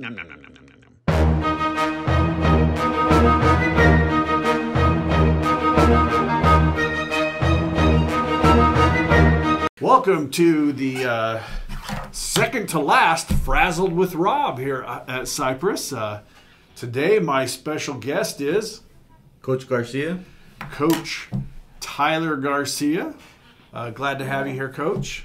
Nom, nom, nom, nom, nom, nom, nom. Welcome to the uh, second to last Frazzled with Rob here uh, at Cypress. Uh, today, my special guest is Coach Garcia. Coach Tyler Garcia. Uh, glad to have you here, Coach.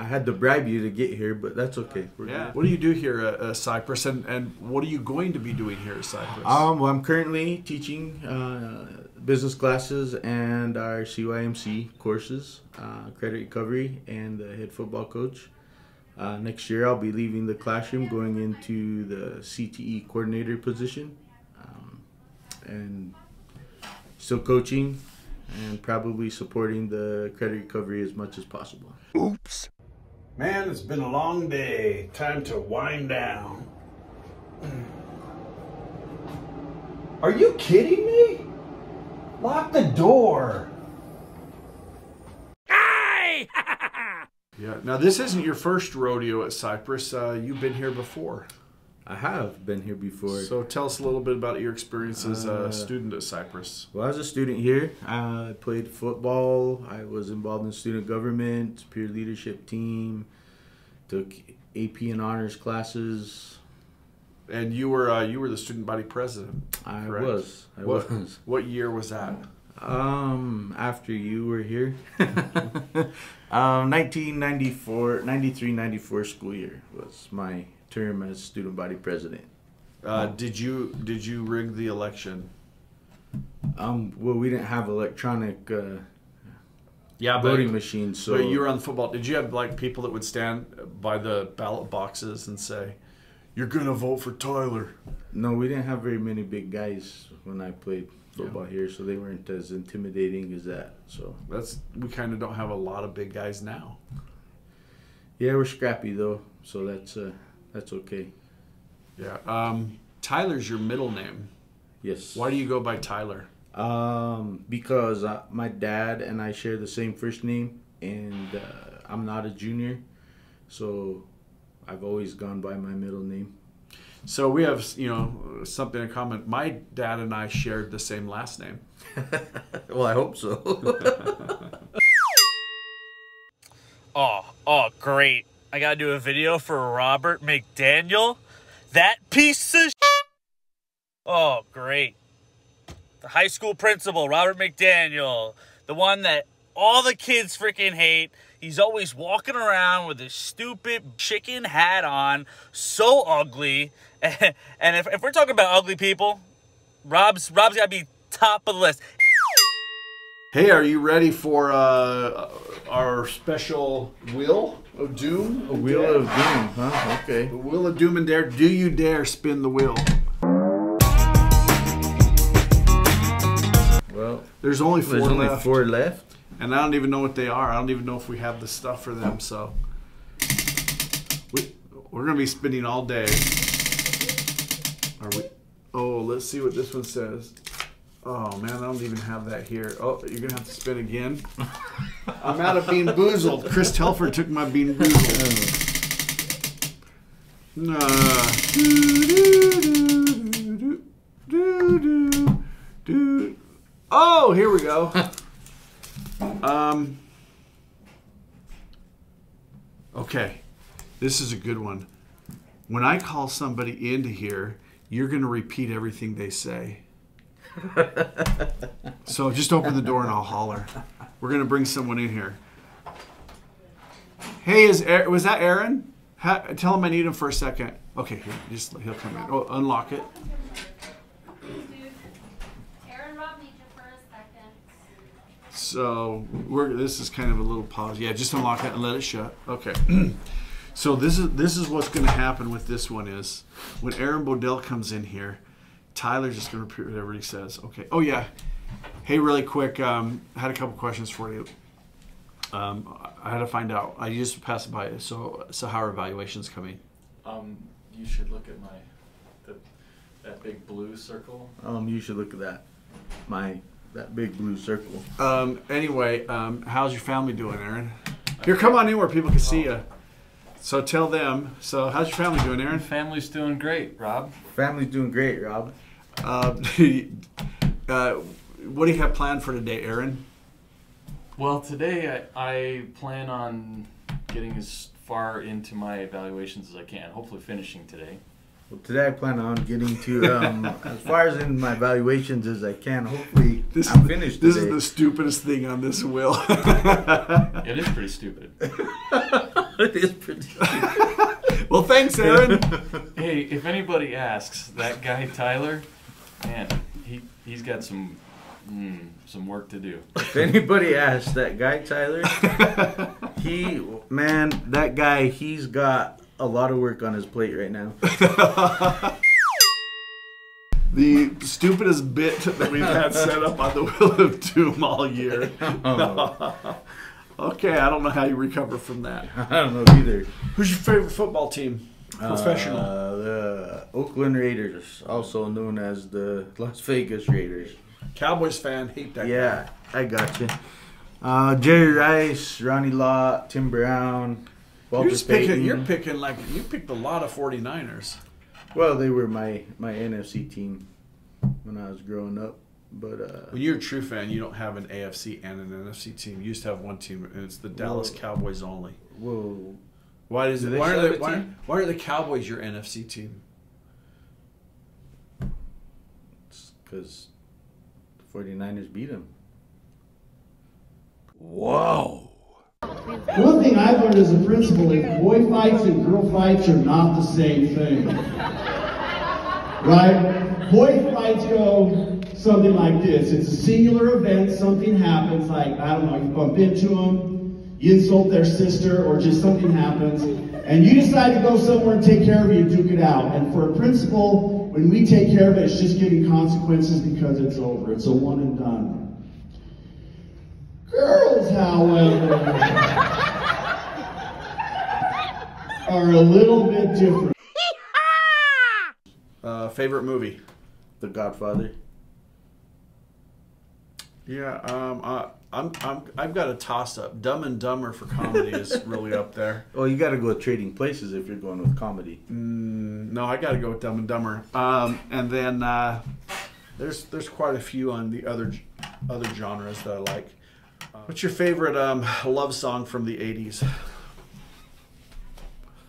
I had to bribe you to get here, but that's okay. We're Yeah. What do you do here at uh, Cypress, and, and what are you going to be doing here at Cypress? Um, well, I'm currently teaching uh, business classes and our CYMC courses, uh, credit recovery, and the head football coach. Uh, next year, I'll be leaving the classroom, going into the CTE coordinator position, um, and still coaching, and probably supporting the credit recovery as much as possible. Man, it's been a long day. Time to wind down. Are you kidding me? Lock the door. Hey! yeah. Now this isn't your first rodeo at Cypress. Uh, you've been here before. I have been here before. So tell us a little bit about your experience as a Uh, student at Cypress. Well, as a student here, I played football. I was involved in student government, peer leadership team, took AP and honors classes. And you were uh, you were the student body president. I Correct. was. I What was. what year was that? Um, after you were here, um, 1994, 93, 94 school year was my term as student body president. Uh, did you did you rig the election? Um, well, we didn't have electronic uh, Yeah, voting machines, so but you were on the football. Did you have like people that would stand by the ballot boxes and say, "You're gonna vote for Tyler"? No, we didn't have very many big guys when I played football here, so they weren't as intimidating as that. So That's we kind of don't have a lot of big guys now. yeah, we're scrappy though, so that's uh, that's okay. Yeah. Um, Tyler's your middle name. Yes. Why do you go by Tyler? Um, because uh, my dad and I share the same first name, and uh, I'm not a junior, so I've always gone by my middle name. So we have you know something in common. My dad and I shared the same last name. well, I hope so. Oh, oh, great. I gotta do a video for Robert McDaniel. That piece of Oh, great. The high school principal, Robert McDaniel. The one that all the kids freaking hate. He's always walking around with his stupid chicken hat on, so ugly. and if, if we're talking about ugly people, Rob's Rob's gotta be top of the list. Hey, are you ready for uh, our special Wheel of Doom? A wheel of doom, huh? Okay. The Wheel of Doom and Dare. Do you dare spin the wheel? Well, There's only 4 there's only left, four left. and I don't even know what they are. I don't even know if we have the stuff for them. So we, we're gonna be spinning all day. Are we? Oh, let's see what this one says. Oh man, I don't even have that here. Oh, you're gonna have to spin again. I'm out of BeanBoozled. Chris Telford took my BeanBoozled. Uh, do-do-do-do-do-do. Oh, here we go. Um. Okay, this is a good one. When I call somebody into here, you're going to repeat everything they say. so just open the door and I'll holler. We're to bring someone in here. Hey, is Aaron, was that Aaron? Tell him I need him for a second. Okay, here, just he'll come in. Oh, unlock it. So we're this is kind of a little pause. Yeah, just unlock it and let it shut. Okay. so this is this is what's going to happen with this one is when Aaron Bodell comes in here, Tyler's just going to repeat whatever he says. Okay. Oh yeah. Hey, really quick. Um, I had a couple questions for you. Um, I had to find out. I just passed by. So so how are evaluations coming? Um, you should look at my the, that big blue circle. Um, you should look at that. My that big blue circle. Um, anyway, um, how's your family doing, Aaron? Here, come on in where people can see you. So tell them. So how's your family doing, Aaron? Family's doing great, Rob. Family's doing great, Rob. Uh, uh, what do you have planned for today, Aaron? Well, today I, I plan on getting as far into my evaluations as I can. Hopefully, finishing today. Well, today I plan on getting to um, as far as in my evaluations as I can. Hopefully, This I'm finished This today. is the stupidest thing on this wheel. It is pretty stupid. It is pretty. well, thanks, Aaron. hey, if anybody asks, that guy Tyler, man, he he's got some mm, some work to do. If anybody asks that guy Tyler, he man, that guy, he's got a lot of work on his plate right now. the stupidest bit that we've had set up on the Wheel of Doom all year. Okay, I don't know how you recover from that. I don't know either. Who's your favorite football team? Professional. Uh, the Oakland Raiders, also known as the Las Vegas Raiders. Cowboys fan, hate that Yeah, I got you. Uh, Jerry Rice, Ronnie Lott, Tim Brown, guy. Walter You're just picking. You're picking like you picked a lot of 49ers. Well, they were my my NFC team when I was growing up, but uh, When you're a true fan, you don't have an AFC and an NFC team. You used to have one team, and it's the Dallas Whoa. Cowboys only. whoa, Why does Do it? Why are, have the, why, why are the Cowboys your NFC team? It's because 49ers beat them. Whoa. One thing I've learned as a principal is boy fights and girl fights are not the same thing. Right? Boy fights go something like this. It's a singular event, something happens, like, I don't know, you bump into them, you insult their sister, or just something happens, and you decide to go somewhere and take care of it and duke it out. And for a principal, when we take care of it, it's just giving consequences because it's over. It's a one and done. Girls, however, are a little bit different. Uh, favorite movie? The Godfather. Yeah, um, uh, I'm, I'm, I've got a toss up. Dumb and Dumber for comedy is really up there. Oh, you got to go with Trading Places if you're going with comedy. Mm, no, I got to go with Dumb and Dumber. Um, and then uh, there's there's quite a few on the other other genres that I like. Uh, what's your favorite um, love song from the '80s?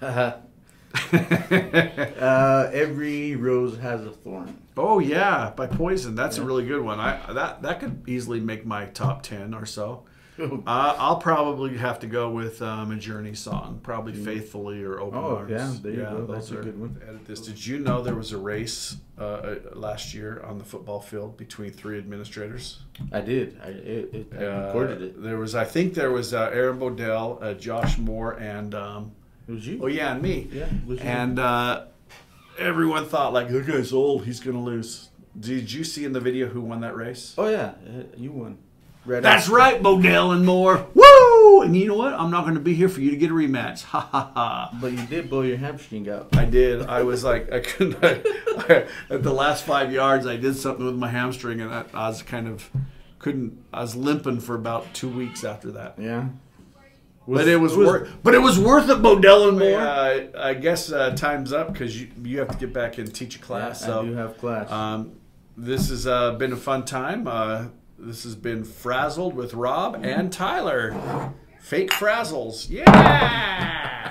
uh, every rose has a thorn. Oh yeah, by Poison. That's a really good one. I that that could easily make my top ten or so. Uh, I'll probably have to go with um, a Journey song, probably "Faithfully" or "Open Oh, Arms." yeah, there you go. That's a good one. Edit this. Did you know there was a race uh, uh, last year on the football field between three administrators? I did. I, it, it, I Uh, recorded it. There was, I think, there was uh, Aaron Bodell, uh, Josh Moore, and um, It was you. oh yeah, and me. Yeah, it was you. And uh, everyone thought like, that guy's old. He's gonna lose. Did you see in the video who won that race? Oh yeah, uh, you won. Right That's after- right, Bodell and Moore. Woo! And you know what? I'm not going to be here for you to get a rematch. Ha ha ha. But you did blow your hamstring out. I did. I was like, I couldn't. I, at the last five yards, I did something with my hamstring, and I, I was kind of couldn't. I was limping for about two weeks after that. Yeah. But it was, worth. But it was worth it, Bodell and Moore. Uh, I guess uh, time's up because you you have to get back and teach a class. I so do have class. um, this has uh, been a fun time. Uh, this has been Frazzled with Rob and Tyler. Fake Frazzles. Yeah!